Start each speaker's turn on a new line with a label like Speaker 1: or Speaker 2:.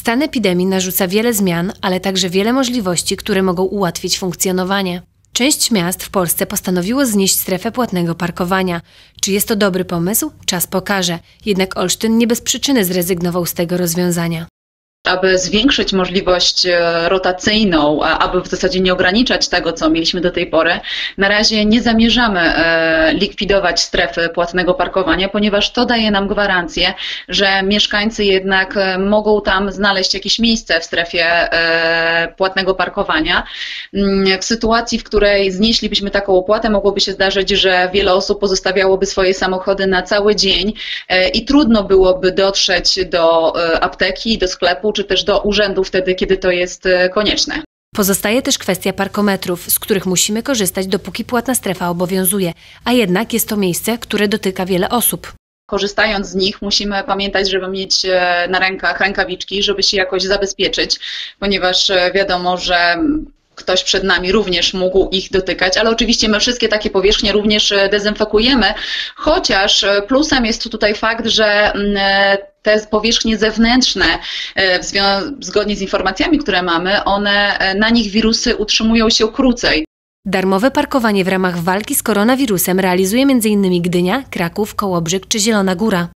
Speaker 1: Stan epidemii narzuca wiele zmian, ale także wiele możliwości, które mogą ułatwić funkcjonowanie. Część miast w Polsce postanowiło znieść strefę płatnego parkowania. Czy jest to dobry pomysł? Czas pokaże. Jednak Olsztyn nie bez przyczyny zrezygnował z tego rozwiązania.
Speaker 2: Aby zwiększyć możliwość e, rotacyjną, aby w zasadzie nie ograniczać tego, co mieliśmy do tej pory, na razie nie zamierzamy e, likwidować strefy płatnego parkowania, ponieważ to daje nam gwarancję, że mieszkańcy jednak e, mogą tam znaleźć jakieś miejsce w strefie płatnego parkowania. Mm, w sytuacji, w której znieślibyśmy taką opłatę, mogłoby się zdarzyć, że wiele osób pozostawiałoby swoje samochody na cały dzień i trudno byłoby dotrzeć do apteki, do sklepu, czy też do urzędu wtedy, kiedy to jest e, konieczne.
Speaker 1: Pozostaje też kwestia parkometrów, z których musimy korzystać, dopóki płatna strefa obowiązuje, a jednak jest to miejsce, które dotyka wiele osób
Speaker 2: korzystając z nich, musimy pamiętać, żeby mieć e, na rękach rękawiczki, żeby się jakoś zabezpieczyć, ponieważ e, wiadomo, że ktoś przed nami również mógł ich dotykać, ale oczywiście my wszystkie takie powierzchnie również dezynfekujemy, chociaż plusem jest tutaj fakt, że mm, te powierzchnie zewnętrzne, e, zgodnie z informacjami, które mamy, one e, na nich wirusy utrzymują się krócej.
Speaker 1: Darmowe parkowanie w ramach walki z koronawirusem realizuje m.in. Gdynia, Kraków, Kołobrzyk czy Zielona Góra.